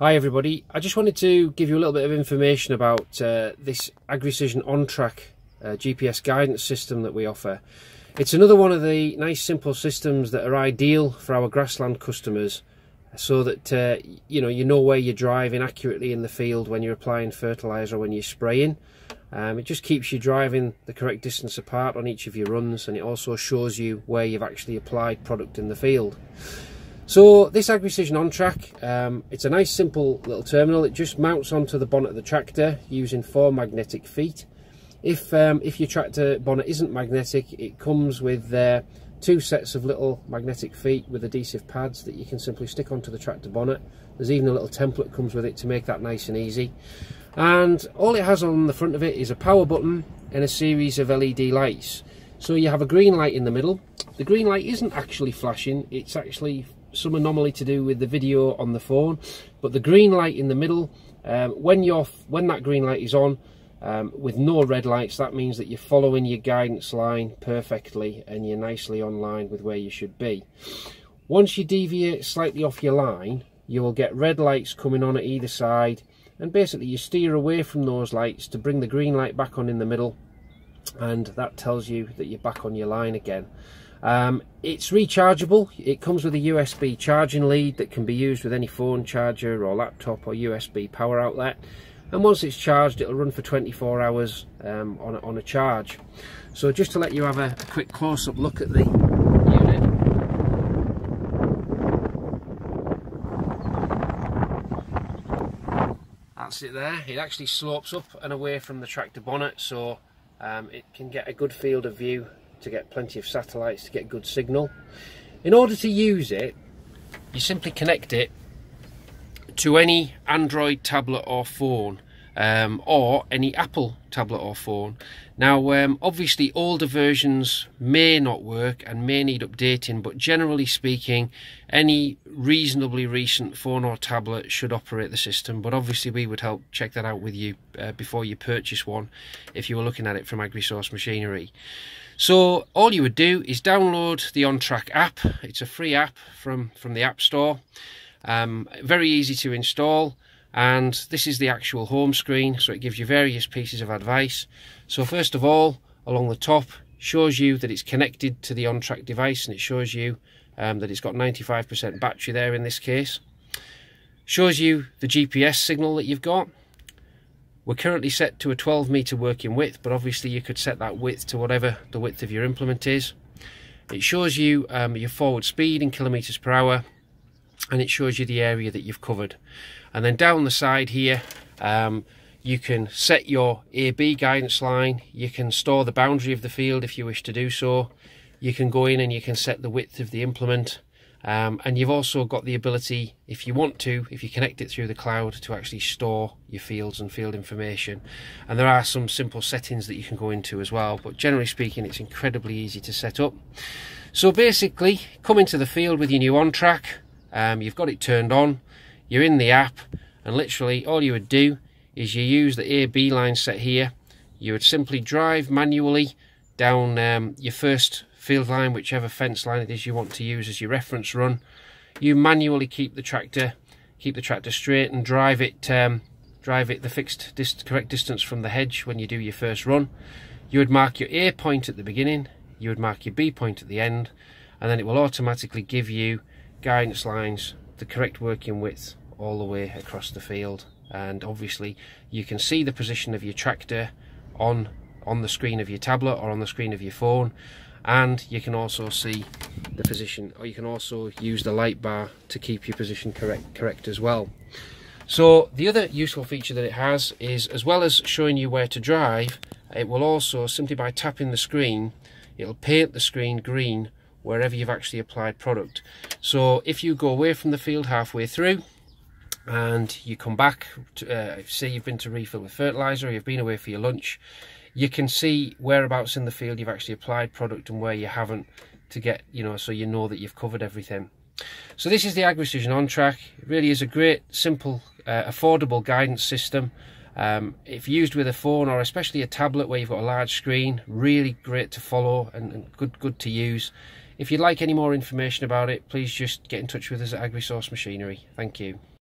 Hi everybody, I just wanted to give you a little bit of information about uh, this AgriCision OnTrack uh, GPS guidance system that we offer. It's another one of the nice simple systems that are ideal for our grassland customers so that uh, you know you know where you're driving accurately in the field when you're applying fertiliser or when you're spraying. Um, it just keeps you driving the correct distance apart on each of your runs and it also shows you where you've actually applied product in the field. So this AgriCision OnTrack, um, it's a nice simple little terminal. It just mounts onto the bonnet of the tractor using four magnetic feet. If um, if your tractor bonnet isn't magnetic, it comes with uh, two sets of little magnetic feet with adhesive pads that you can simply stick onto the tractor bonnet. There's even a little template comes with it to make that nice and easy. And all it has on the front of it is a power button and a series of LED lights. So you have a green light in the middle. The green light isn't actually flashing, it's actually some anomaly to do with the video on the phone but the green light in the middle um, when you're when that green light is on um, with no red lights that means that you're following your guidance line perfectly and you're nicely on line with where you should be. Once you deviate slightly off your line you will get red lights coming on at either side and basically you steer away from those lights to bring the green light back on in the middle and that tells you that you're back on your line again um, it's rechargeable. It comes with a USB charging lead that can be used with any phone charger or laptop or USB power outlet. And once it's charged, it'll run for 24 hours um, on, a, on a charge. So just to let you have a, a quick close-up look at the unit. That's it there. It actually slopes up and away from the tractor bonnet so um, it can get a good field of view to get plenty of satellites to get good signal. In order to use it, you simply connect it to any Android tablet or phone um, or any Apple tablet or phone. Now, um, obviously, older versions may not work and may need updating, but generally speaking, any reasonably recent phone or tablet should operate the system. But obviously, we would help check that out with you uh, before you purchase one if you were looking at it from AgriSource Machinery. So all you would do is download the OnTrack app. It's a free app from, from the App Store. Um, very easy to install and this is the actual home screen so it gives you various pieces of advice. So first of all along the top shows you that it's connected to the on-track device and it shows you um, that it's got 95% battery there in this case. Shows you the GPS signal that you've got we're currently set to a 12 metre working width, but obviously you could set that width to whatever the width of your implement is. It shows you um, your forward speed in kilometres per hour, and it shows you the area that you've covered. And then down the side here, um, you can set your AB guidance line, you can store the boundary of the field if you wish to do so, you can go in and you can set the width of the implement, um, and you've also got the ability, if you want to, if you connect it through the cloud, to actually store your fields and field information. And there are some simple settings that you can go into as well, but generally speaking, it's incredibly easy to set up. So basically, come into the field with your new OnTrack, um, you've got it turned on, you're in the app, and literally all you would do is you use the AB line set here. You would simply drive manually down um, your first field line, whichever fence line it is you want to use as your reference run. You manually keep the tractor, keep the tractor straight and drive it, um, drive it the fixed dist correct distance from the hedge when you do your first run. You would mark your A point at the beginning, you would mark your B point at the end, and then it will automatically give you guidance lines, the correct working width all the way across the field. And obviously you can see the position of your tractor on on the screen of your tablet or on the screen of your phone and you can also see the position or you can also use the light bar to keep your position correct correct as well so the other useful feature that it has is as well as showing you where to drive it will also simply by tapping the screen it'll paint the screen green wherever you've actually applied product so if you go away from the field halfway through and you come back to, uh, say you've been to refill with fertilizer you've been away for your lunch you can see whereabouts in the field you've actually applied product and where you haven't to get, you know, so you know that you've covered everything. So this is the AgriCision OnTrack. It really is a great, simple, uh, affordable guidance system. Um, if used with a phone or especially a tablet where you've got a large screen, really great to follow and, and good, good to use. If you'd like any more information about it, please just get in touch with us at AgriSource Machinery. Thank you.